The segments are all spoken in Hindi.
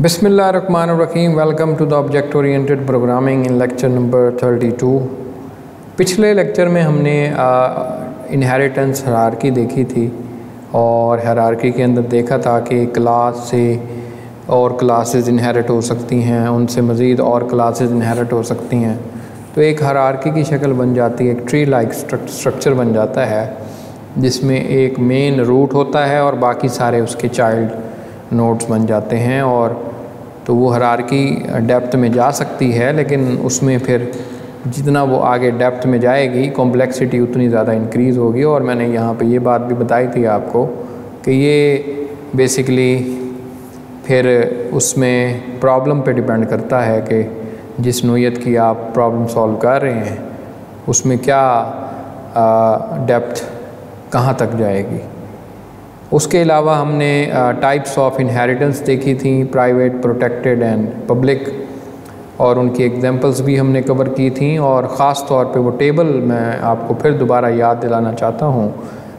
बिसमीम welcome to the object oriented programming in lecture number 32 पिछले लेक्चर में हमने इनहेरिटेंस हरारकी देखी थी और हरारकी के अंदर देखा था कि क्लास से और क्लासेस इनहेरिट हो सकती हैं, उनसे मज़ीद और क्लासेस इनहेरिट हो सकती हैं। तो एक हरारकी की शक्ल बन जाती है, एक ट्री लाइक स्ट्रक्चर बन जाता है, जिसमें एक मेन रूट होता है और बाकी सारे उसके चाइल्ड नोट्स बन जाते हैं और तो वो हरारकी डेप्थ में जा सकती है, लेकिन उसमें फिर जितना वो आगे डेप्थ में जाएगी कॉम्प्लेक्सिटी उतनी ज़्यादा इंक्रीज़ होगी। और मैंने यहाँ पे ये बात भी बताई थी आपको कि ये बेसिकली फिर उसमें प्रॉब्लम पे डिपेंड करता है कि जिस नोयत की आप प्रॉब्लम सॉल्व कर रहे हैं, उसमें क्या डेप्थ कहाँ तक जाएगी। उसके अलावा हमने टाइप्स ऑफ़ इनहेरिटेंस देखी थी प्राइवेट प्रोटेक्टेड एंड पब्लिक और उनकी एग्जांपल्स भी हमने कवर की थी, और ख़ास तौर पे वो टेबल मैं आपको फिर दोबारा याद दिलाना चाहता हूँ,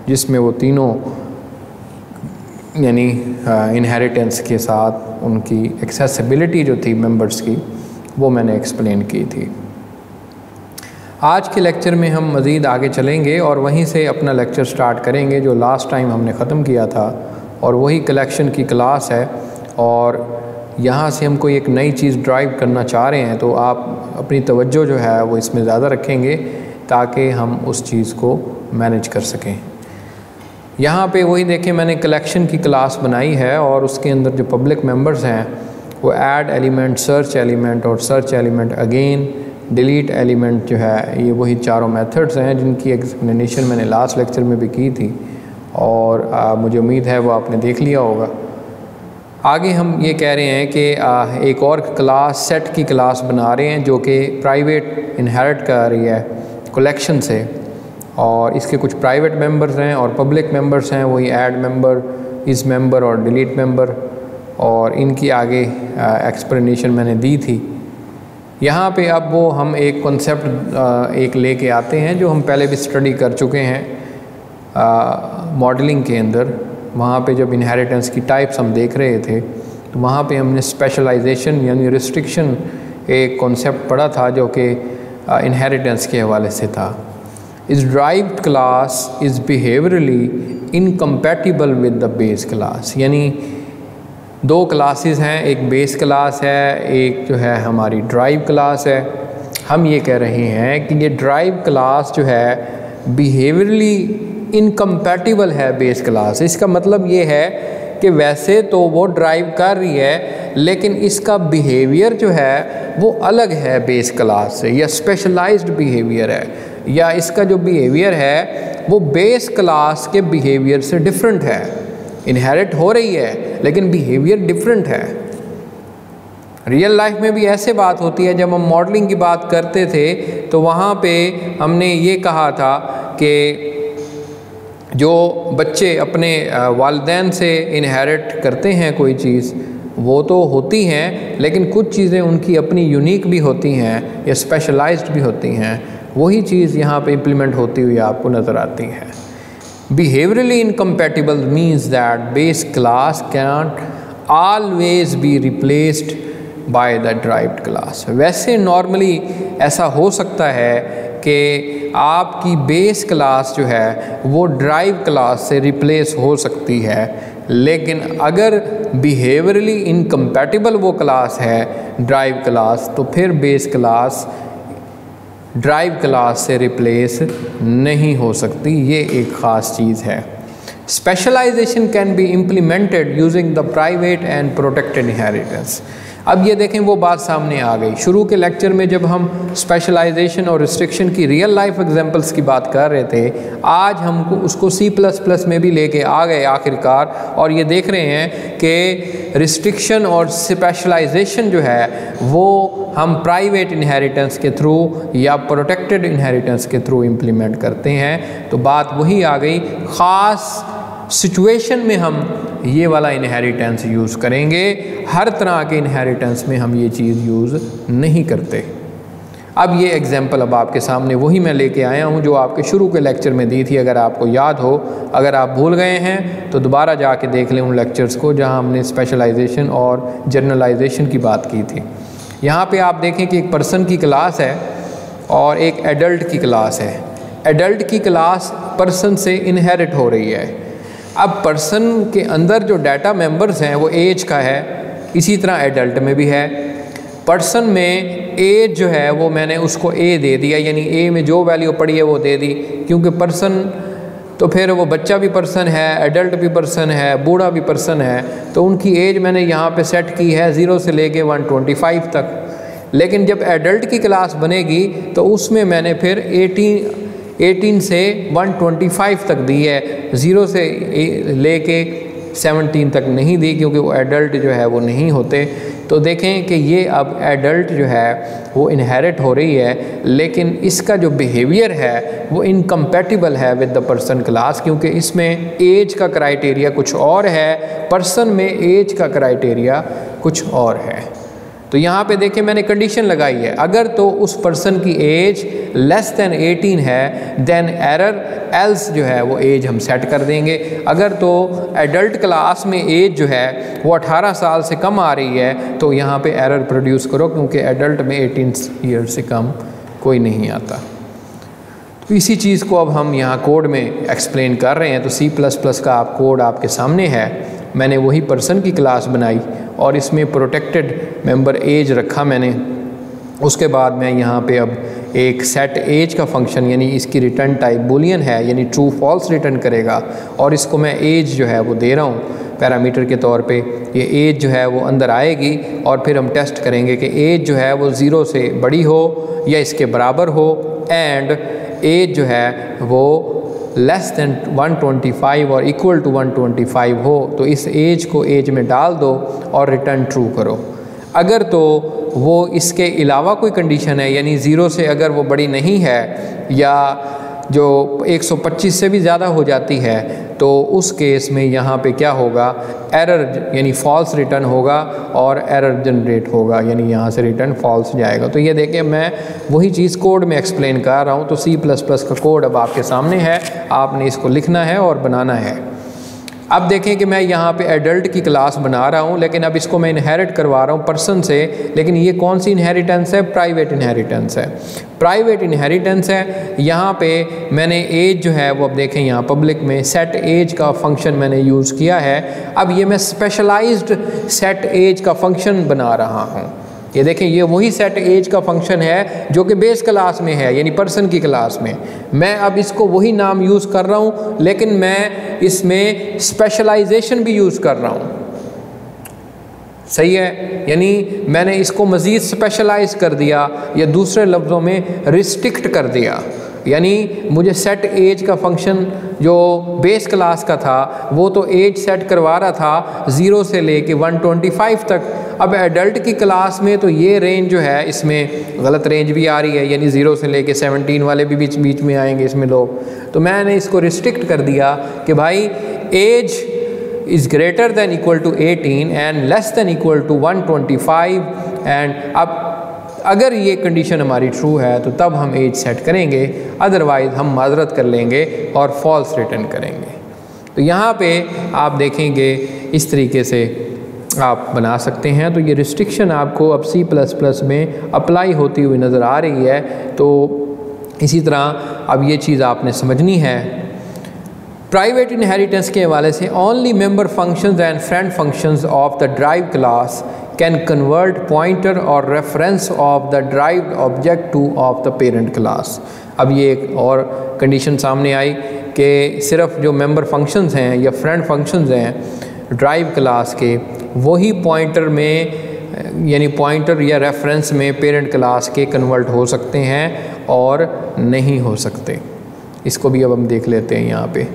जिसमें वो तीनों, यानी इनहेरिटेंस के साथ उनकी एक्सेसिबिलिटी जो थी मेंबर्स की, वो मैंने एक्सप्लेन की थी। आज के लेक्चर में हम मज़ीद आगे चलेंगे और वहीं से अपना लेक्चर स्टार्ट करेंगे, जो लास्ट टाइम हमने ख़त्म किया था। और वही कलेक्शन की क्लास है। और यहाँ से हम कोई एक नई चीज़ ड्राइव करना चाह रहे हैं तो आप अपनी तवज्जो जो है, वो इसमें ज़्यादा रखेंगे, ताकि हम उस चीज़ को मैनेज कर सकें। यहाँ पे वही देखें मैंने कलेक्शन की क्लास बनाई है, और उसके अंदर जो पब्लिक मेंबर्स हैं, वो ऐड एलिमेंट सर्च एलिमेंट और search element again delete element जो है ये वही चारों मेथड्स हैं जिनकी एक्सप्लेनेशन मैंने लास्ट लेक्चर में भी की थी। और आ, मुझे उम्मीद है वो आपने देख लिया होगा। आगे हम ये कह रहे हैं कि आ, एक और क्लास सेट की क्लास बना रहे हैं जो कि प्राइवेट इनहेरिट कर रही है कलेक्शन से। और इसके कुछ प्राइवेट मेंबर्स हैं और पब्लिक मेंबर्स हैं वही ऐड मेंबर इस मेंबर और डिलीट मेंबर और इनकी आगे एक्सप्लेनेशन मैंने दी थी। यहाँ पे अब वो हम एक कॉन्सेप्ट एक लेके आते हैं जो हम पहले भी स्टडी कर चुके हैं मॉडलिंग के अंदर। वहाँ पे जब इनहेरिटेंस की टाइप्स हम देख रहे थे तो वहाँ पे हमने स्पेशलाइजेशन यानी रिस्ट्रिक्शन एक कॉन्सेप्ट पढ़ा था जो कि इनहेरिटेंस के हवाले से था। इस derived class is behaviourally incompatible with the base class यानी दो क्लासेस हैं, एक बेस क्लास है, एक जो है हमारी ड्राइव क्लास है। हम ये कह रहे हैं कि ये ड्राइव क्लास जो है बिहेवियरली इनकम्पैटिबल है बेस क्लास इसका मतलब ये है कि वैसे तो वो ड्राइव कर रही है, लेकिन इसका बिहेवियर जो है, वो अलग है बेस क्लास से, या स्पेशलाइज्ड बिहेवियर है, या इसका जो बिहेवियर है, वो बेस क्लास के बिहेवियर से डिफरेंट है। इनहेरिट हो रही है लेकिन बिहेवियर डिफरेंट है। रियल लाइफ में भी ऐसे बात होती है, जब हम मॉडलिंग की बात करते थे तो वहाँ पे हमने ये कहा था कि जो बच्चे अपने वालदेन से इनहेरिट करते हैं कोई चीज़, वो तो होती हैं, लेकिन कुछ चीज़ें उनकी अपनी यूनिक भी होती हैं, या स्पेशलाइज्ड भी होती हैं। वही चीज़ यहाँ पे इम्प्लीमेंट होती हुई आपको नज़र आती है। Behaviorally incompatible means that base class cannot always be replaced by the derived class. वैसे नॉर्मली ऐसा हो सकता है कि आपकी बेस क्लास जो है, वो ड्राइव क्लास से रिप्लेस हो सकती है, लेकिन अगर बिहेवियरली इनकम्पैटिबल वो क्लास है ड्राइव क्लास तो फिर बेस क्लास ड्राइव क्लास से रिप्लेस नहीं हो सकती, ये एक ख़ास चीज़ है। Specialisation can be implemented using the private and protected inheritance अब ये देखें, वो बात सामने आ गई। शुरू के लेक्चर में जब हम स्पेशलाइजेशन और रिस्ट्रिक्शन की रियल लाइफ एग्जांपल्स की बात कर रहे थे, आज हमको उसको सी प्लस प्लस में भी लेके आ गए आखिरकार। और ये देख रहे हैं कि रिस्ट्रिक्शन और स्पेशलाइजेशन जो है, वो हम प्राइवेट इनहेरिटेंस के थ्रू या प्रोटेक्टेड इनहेरिटेंस के थ्रू इम्प्लीमेंट करते हैं। तो बात वही आ गई, ख़ास सिचुएशन में हम ये वाला इनहेरिटेंस यूज़ करेंगे। हर तरह के इनहेरिटेंस में हम ये चीज़ यूज़ नहीं करते। अब ये एग्ज़ाम्पल अब आपके सामने वही मैं लेके आया हूँ, जो आपके शुरू के लेक्चर में दी थी, अगर आपको याद हो। अगर आप भूल गए हैं तो दोबारा जाके देख लें उन लेक्चर्स को, जहाँ हमने स्पेशलाइजेशन और जर्नलाइजेशन की बात की थी। यहाँ पे आप देखें कि एक पर्सन की क्लास है और एक एडल्ट की क्लास है। एडल्ट की क्लास पर्सन से इनहेरिट हो रही है। अब पर्सन के अंदर जो डाटा मेंबर्स हैं, वो एज का है, इसी तरह एडल्ट में भी है। पर्सन में एज जो है, वो मैंने उसको ए दे दिया, यानी ए में जो वैल्यू पड़ी है, वो दे दी। क्योंकि पर्सन तो फिर वो बच्चा भी पर्सन है एडल्ट भी पर्सन है, बूढ़ा भी पर्सन है तो उनकी एज मैंने यहाँ पे सेट की है ज़ीरो से लेके 125 तक। लेकिन जब एडल्ट की क्लास बनेगी तो उसमें मैंने फिर 18 18 से 125 तक दी है, ज़ीरो से ले लेके 17 तक नहीं दी क्योंकि वो एडल्ट जो है वो नहीं होते। तो देखें कि ये अब एडल्ट जो है वो इनहेरिट हो रही है, लेकिन इसका जो बिहेवियर है वो इनकम्पेटिबल है विद द पर्सन क्लास क्योंकि इसमें एज का क्राइटेरिया कुछ और है पर्सन में एज का क्राइटेरिया कुछ और है। तो यहाँ पे देखिए मैंने कंडीशन लगाई है। अगर तो उस पर्सन की एज लेस देन 18 है देन एरर एल्स जो है वो एज हम सेट कर देंगे। अगर तो एडल्ट क्लास में एज जो है वो 18 साल से कम आ रही है तो यहाँ पे एरर प्रोड्यूस करो, क्योंकि एडल्ट में 18 ईयर से कम कोई नहीं आता। तो इसी चीज़ को अब हम यहाँ कोड में एक्सप्लेन कर रहे हैं। तो सी का आप कोड आपके सामने है। मैंने वही पर्सन की क्लास बनाई। और इसमें प्रोटेक्टेड मेंबर एज रखा मैंने। उसके बाद मैं यहाँ पे अब एक सेट एज का फ़ंक्शन यानी इसकी रिटर्न टाइप बुलियन है, यानी ट्रू फॉल्स रिटर्न करेगा। और इसको मैं एज जो है वो दे रहा हूँ। पैरामीटर के तौर पे ये एज जो है वो अंदर आएगी और फिर हम टेस्ट करेंगे कि एज जो है वो ज़ीरो से बड़ी हो या इसके बराबर हो। एंड एज जो है वो लेस देन 125 और इक्वल टू 125 हो तो इस एज को एज में डाल दो और रिटर्न ट्रू करो। अगर तो वो इसके अलावा कोई कंडीशन है, यानी ज़ीरो से अगर वो बड़ी नहीं है, या जो 125 से भी ज़्यादा हो जाती है तो उस केस में यहाँ पे क्या होगा? एरर यानी फॉल्स रिटर्न होगा और एरर जनरेट होगा, यानी यहाँ से रिटर्न फॉल्स जाएगा। तो ये देखिए, मैं वही चीज़ कोड में एक्सप्लेन कर रहा हूँ। तो सी प्लस प्लस का कोड अब आपके सामने है। आपने इसको लिखना है और बनाना है। अब देखें कि मैं यहाँ पे एडल्ट की क्लास बना रहा हूँ, लेकिन अब इसको मैं इनहेरिट करवा रहा हूँ पर्सन से, लेकिन ये कौन सी इनहेरिटेंस है? प्राइवेट इनहेरिटेंस है। प्राइवेट इनहेरिटेंस है। यहाँ पे मैंने एज जो है, वो अब देखें यहाँ पब्लिक में सेट एज का फ़ंक्शन मैंने यूज़ किया है। अब ये मैं स्पेशलाइज्ड सेट एज का फ़ंक्शन बना रहा हूँ। ये देखें, ये वही सेट एज का फ़ंक्शन है जो कि बेस क्लास में है, यानी पर्सन की क्लास में। मैं अब इसको वही नाम यूज़ कर रहा हूँ, लेकिन मैं इसमें स्पेशलाइजेशन भी यूज़ कर रहा हूँ। सही है? यानी मैंने इसको मज़ीद स्पेशलाइज कर दिया या दूसरे लफ्ज़ों में रिस्ट्रिक्ट कर दिया। यानी मुझे सेट एज का फ़ंक्शन जो बेस क्लास का था, वो तो एज सेट करवा रहा था ज़ीरो से लेके 125 तक। अब एडल्ट की क्लास में तो ये रेंज जो है, इसमें गलत रेंज भी आ रही है, यानी ज़ीरो से लेके 17 वाले भी बीच बीच में आएँगे इसमें लोग। तो मैंने इसको रिस्ट्रिक्ट कर दिया कि भाई age is greater than equal to 18 and less than equal to 125 and अब अगर ये कंडीशन हमारी ट्रू है तो तब हम एज सेट करेंगे अदरवाइज़ हम माजरत कर लेंगे और फॉल्स रिटर्न करेंगे। तो यहाँ पे आप देखेंगे, इस तरीके से आप बना सकते हैं। तो ये रिस्ट्रिक्शन आपको अब सी प्लस प्लस में अप्लाई होती हुई नज़र आ रही है। तो इसी तरह अब ये चीज़ आपने समझनी है। प्राइवेट इनहेरिटेंस के हवाले से only member functions and friend functions of the drive class can convert pointer और reference of the drive object to of the parent class अब ये एक और कंडीशन सामने आई कि सिर्फ़ जो मेंबर फ़ंक्शंस हैं या फ्रेंड फ़ंक्शंस हैं ड्राइव क्लास के, वही पॉइंटर में, यानी पॉइंटर या रेफरेंस में पेरेंट क्लास के कन्वर्ट हो सकते हैं और नहीं हो सकते। इसको भी अब हम देख लेते हैं यहाँ पे।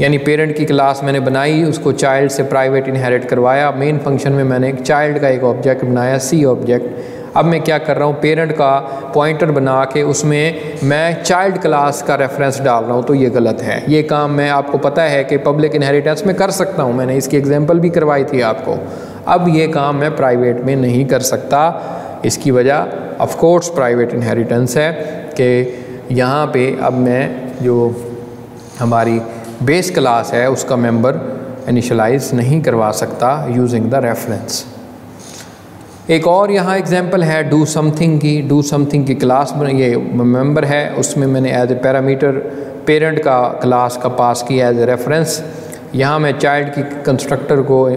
यानी पेरेंट की क्लास मैंने बनाई, उसको चाइल्ड से प्राइवेट इनहेरिट करवाया। मेन फ़ंक्शन में मैंने एक चाइल्ड का एक ऑब्जेक्ट बनाया सी ऑब्जेक्ट अब मैं क्या कर रहा हूँ? पेरेंट का पॉइंटर बना के उसमें मैं चाइल्ड क्लास का रेफरेंस डाल रहा हूँ तो ये गलत है। ये काम मैं आपको पता है कि पब्लिक इनहेरिटेंस में कर सकता हूँ मैंने, इसकी एग्ज़ाम्पल भी करवाई थी आपको। अब ये काम मैं प्राइवेट में नहीं कर सकता। इसकी वजह ऑफकोर्स प्राइवेट इनहेरिटेंस है कि यहाँ पे अब मैं जो हमारी बेस क्लास है, उसका मेंबर इनिशलाइज नहीं करवा सकता यूजिंग द रेफरेंस एक और यहाँ एग्जांपल है डू समथिंग की डू समथिंग की क्लास ये मेंबर है, उसमें मैंने एज ए पैरामीटर पेरेंट का क्लास का पास किया एज ए रेफरेंस यहाँ मैं चाइल्ड की कंस्ट्रक्टर को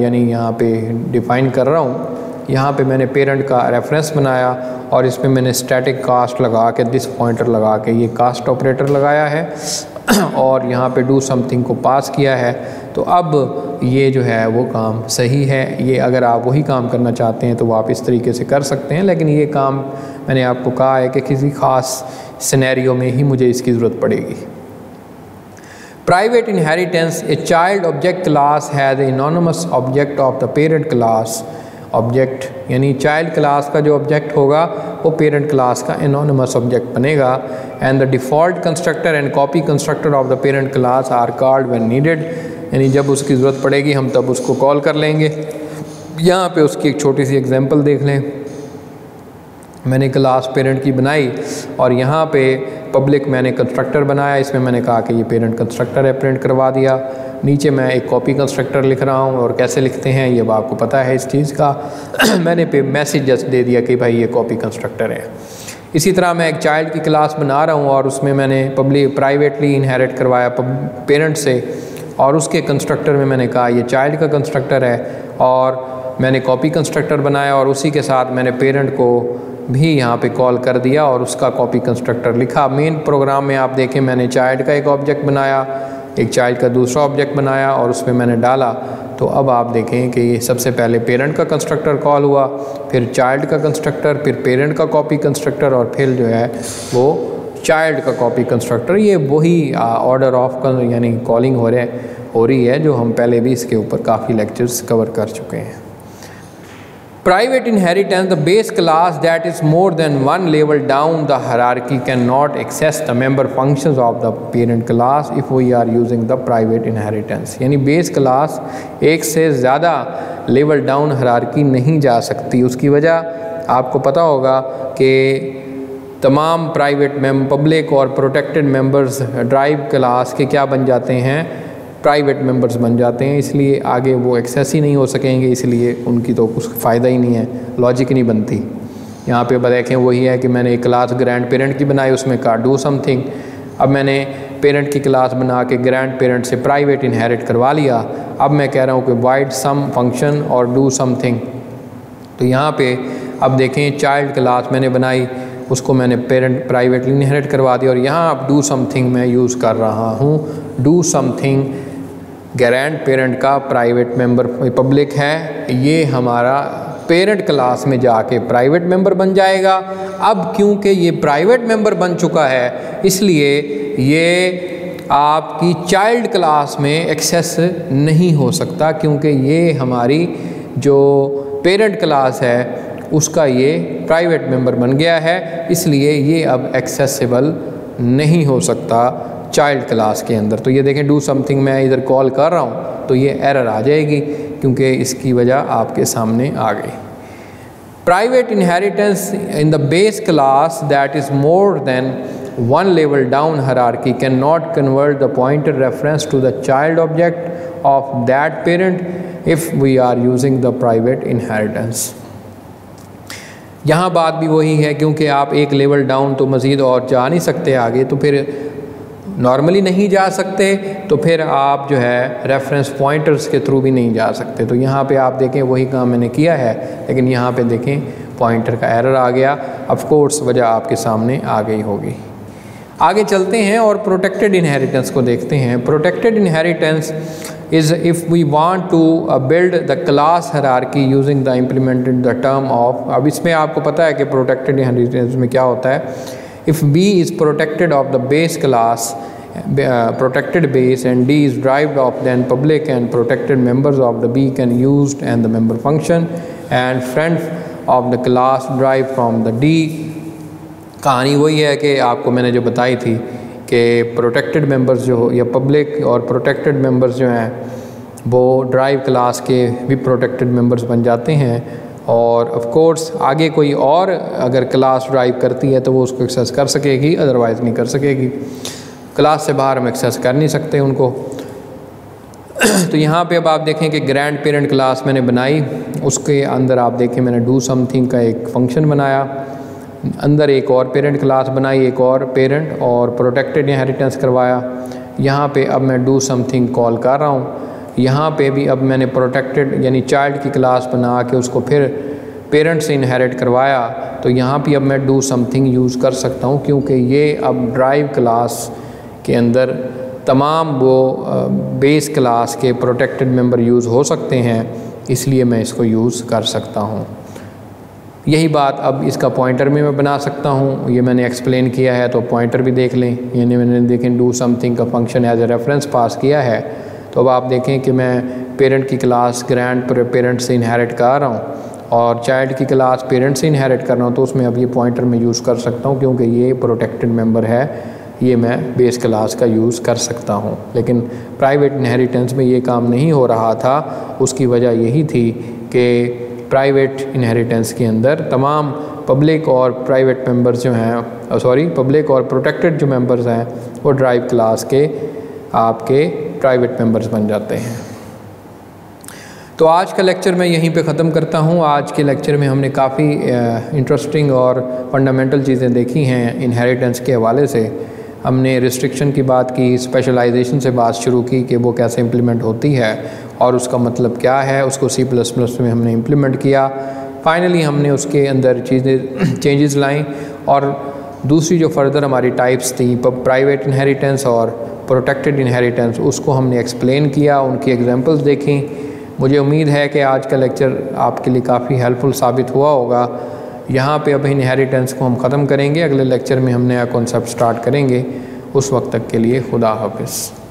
यानी यहाँ पे डिफ़ाइन कर रहा हूँ। यहाँ पे मैंने पेरेंट का रेफरेंस बनाया और इसमें मैंने स्टैटिक कास्ट लगा के दिस पॉइंटर लगा के, ये कास्ट ऑपरेटर लगाया है। और यहाँ पे डू समथिंग को पास किया है तो अब ये जो है वो काम सही है। ये अगर आप वही काम करना चाहते हैं तो आप इस तरीके से कर सकते हैं, लेकिन ये काम मैंने आपको कहा है कि किसी ख़ास सिनेरियो में ही मुझे इसकी ज़रूरत पड़ेगी। Private inheritance a child object class has anonymous object of the parent class object यानी चाइल्ड क्लास का जो ऑब्जेक्ट होगा, वो पेरेंट क्लास का इनोनमस ऑब्जेक्ट बनेगा। And the default constructor and copy constructor of the parent class are called when needed यानी जब उसकी ज़रूरत पड़ेगी, हम तब उसको कॉल कर लेंगे। यहाँ पे उसकी एक छोटी सी एग्जांपल देख लें। मैंने क्लास पेरेंट की बनाई और यहाँ पे पब्लिक मैंने कंस्ट्रक्टर बनाया। इसमें मैंने कहा कि ये पेरेंट कंस्ट्रक्टर है प्रिंट करवा दिया। नीचे मैं एक कॉपी कंस्ट्रक्टर लिख रहा हूँ और कैसे लिखते हैं, ये आपको पता है इस चीज़ का। मैंने पे मैसेज जस्ट दे दिया कि भाई ये कॉपी कंस्ट्रक्टर है। इसी तरह मैं एक चाइल्ड की क्लास बना रहा हूँ और उसमें मैंने पब्लिक प्राइवेटली इनहेरिट करवाया पेरेंट से। और उसके कंस्ट्रक्टर में मैंने कहा, ये चाइल्ड का कंस्ट्रक्टर है। और मैंने कॉपी कंस्ट्रक्टर बनाया और उसी के साथ मैंने पेरेंट को भी यहाँ पे कॉल कर दिया और उसका कॉपी कंस्ट्रक्टर लिखा। मेन प्रोग्राम में आप देखें, मैंने चाइल्ड का एक ऑब्जेक्ट बनाया, एक चाइल्ड का दूसरा ऑब्जेक्ट बनाया और उसमें मैंने डाला। तो अब आप देखें कि ये सबसे पहले पेरेंट का कंस्ट्रक्टर कॉल हुआ, फिर चाइल्ड का कंस्ट्रक्टर फिर पेरेंट का कॉपी कंस्ट्रक्टर और फिर जो है वो चाइल्ड का कॉपी कंस्ट्रक्टर ये वही ऑर्डर ऑफ़ यानी कॉलिंग हो रहे हो रही है जो हम पहले भी इसके ऊपर काफ़ी लेक्चर्स कवर कर चुके हैं। Private inheritance, the base class that is more than one level down the hierarchy cannot access the member functions of the parent class if we are using the private inheritance. यानी base class एक से ज़्यादा लेवल डाउन हरारकी नहीं जा सकती उसकी वजह आपको पता होगा कि तमाम प्राइवेट मेम पब्लिक और प्रोटेक्टेड मेंबर्स ड्राइव क्लास के क्या बन जाते हैं प्राइवेट मेंबर्स बन जाते हैं, इसलिए आगे वो एक्सेस ही नहीं हो सकेंगे, इसलिए उनकी तो कुछ फ़ायदा ही नहीं है लॉजिक नहीं बनती। यहाँ पे देखें, वही है कि मैंने एक क्लास ग्रैंड पेरेंट की बनाई, उसमें कहा डू समथिंग अब मैंने पेरेंट की क्लास बना के ग्रैंड पेरेंट से प्राइवेट इनहेरिट करवा लिया। अब मैं कह रहा हूँ कि वाइड सम फ़ंक्शन और डू समथिंग तो यहाँ पे अब देखें चाइल्ड क्लास मैंने बनाई, उसको मैंने पेरेंट प्राइवेटली इनहेरिट करवा दिया और यहाँ अब डू समथिंग मैं यूज़ कर रहा हूँ। डू समथिंग ग्रैंड पेरेंट का प्राइवेट मेंबर पब्लिक है, ये हमारा पेरेंट क्लास में जाके प्राइवेट मेंबर बन जाएगा। अब क्योंकि ये प्राइवेट मेंबर बन चुका है, इसलिए ये आपकी चाइल्ड क्लास में एक्सेस नहीं हो सकता, क्योंकि ये हमारी जो पेरेंट क्लास है, उसका ये प्राइवेट मेंबर बन गया है, इसलिए ये अब एक्सेसिबल नहीं हो सकता। चाइल्ड क्लास के अंदर। तो ये देखें डू समथिंग मैं इधर कॉल कर रहा हूँ तो ये एरर आ जाएगी, क्योंकि इसकी वजह आपके सामने आ गई। Private inheritance in the base class that is more than one level down hierarchy can not convert the point reference to the child object of that parent if we are using the private inheritance यहाँ बात भी वही है, क्योंकि आप एक लेवल डाउन तो मज़ीद और जा नहीं सकते आगे तो फिर नॉर्मली नहीं जा सकते तो फिर आप जो है रेफरेंस पॉइंटर्स के थ्रू भी नहीं जा सकते। तो यहाँ पे आप देखें, वही काम मैंने किया है, लेकिन यहाँ पे देखें पॉइंटर का एरर आ गया। ऑफ़ कोर्स वजह आपके सामने आ गई होगी। आगे चलते हैं और प्रोटेक्टेड इनहेरिटेंस को देखते हैं। Protected inheritance is if we want to build the class hierarchy using the implemented the term of अब इसमें आपको पता है कि प्रोटेक्टेड इनहेरिटेंस में क्या होता है। If B is protected of the base class, uh, protected base and D is derived of then public and protected members of the B can used and the member function and friend of the class derived from the D कहानी वही है कि आपको मैंने जो बताई थी कि प्रोटेक्टेड मेंबर्स जो या पब्लिक और प्रोटेक्टेड मेंबर्स जो हैं वो ड्राइव क्लास के भी प्रोटेक्टेड मेंबर्स बन जाते हैं और ऑफ़ कोर्स आगे कोई और अगर क्लास ड्राइव करती है तो वो उसको एक्सेस कर सकेगी अदरवाइज़ नहीं कर सकेगी। क्लास से बाहर हम एक्सेस कर नहीं सकते उनको। तो यहाँ पे अब आप देखें कि ग्रैंड पेरेंट क्लास मैंने बनाई। उसके अंदर आप देखें मैंने डू समथिंग का एक फ़ंक्शन बनाया। अंदर एक और पेरेंट क्लास बनाई, एक और पेरेंट और प्रोटेक्टेड इनहेरिटेंस करवाया। यहाँ पे अब मैं डू समथिंग कॉल कर रहा हूँ। यहाँ पे भी अब मैंने प्रोटेक्टेड यानी चाइल्ड की क्लास बना के उसको फिर पेरेंट्स से इनहेरिट करवाया तो यहाँ पे अब मैं डू समथिंग यूज़ कर सकता हूँ, क्योंकि ये अब ड्राइव क्लास के अंदर तमाम वो बेस क्लास के प्रोटेक्टेड मेंबर यूज़ हो सकते हैं, इसलिए मैं इसको यूज़ कर सकता हूँ। यही बात अब इसका पॉइंटर में मैं बना सकता हूँ, ये मैंने एक्सप्लेन किया है तो पॉइंटर भी देख लें, यानी मैंने देखें डू समथिंग का function as a reference pass किया है तो अब आप देखें कि मैं पेरेंट की क्लास ग्रैंड पेरेंट से इनहेरिट कर रहा हूँ और चाइल्ड की क्लास पेरेंट से इनहेरिट कर रहा हूँ तो उसमें अब ये पॉइंटर में यूज़ कर सकता हूँ क्योंकि ये प्रोटेक्टेड मेंबर है, ये मैं बेस क्लास का यूज़ कर सकता हूँ। लेकिन प्राइवेट इनहेरिटेंस में ये काम नहीं हो रहा था, उसकी वजह यही थी कि प्राइवेट इनहेरिटेंस के अंदर तमाम पब्लिक और प्राइवेट मेंबर्स जो हैं सॉरी पब्लिक और प्रोटेक्टेड जो मेंबर्स हैं, वो ड्राइव क्लास के, आपके प्राइवेट मेंबर्स बन जाते हैं। तो आज का लेक्चर मैं यहीं पे ख़त्म करता हूँ। आज के लेक्चर में हमने काफ़ी इंटरेस्टिंग और फंडामेंटल चीज़ें देखी हैं इनहेरिटेंस के हवाले से। हमने रिस्ट्रिक्शन की बात की स्पेशलाइजेशन से बात शुरू की कि वो कैसे इम्प्लीमेंट होती है और उसका मतलब क्या है, उसको सी प्लस प्लस में हमने इम्प्लीमेंट किया। फाइनली हमने उसके अंदर चीज़ें चेंजेस लाई और दूसरी जो फर्दर हमारी टाइप्स थी प्राइवेट इनहेरिटेंस और प्रोटेक्टेड इनहेरिटेंस उसको हमने एक्सप्लेन किया, उनकी एग्जांपल्स देखी। मुझे उम्मीद है कि आज का लेक्चर आपके लिए काफ़ी हेल्पफुल साबित हुआ होगा। यहाँ पे अब इनहेरिटेंस को हम ख़त्म करेंगे। अगले लेक्चर में हम नया कॉन्सेप्ट स्टार्ट करेंगे। उस वक्त तक के लिए खुदा हाफिज़।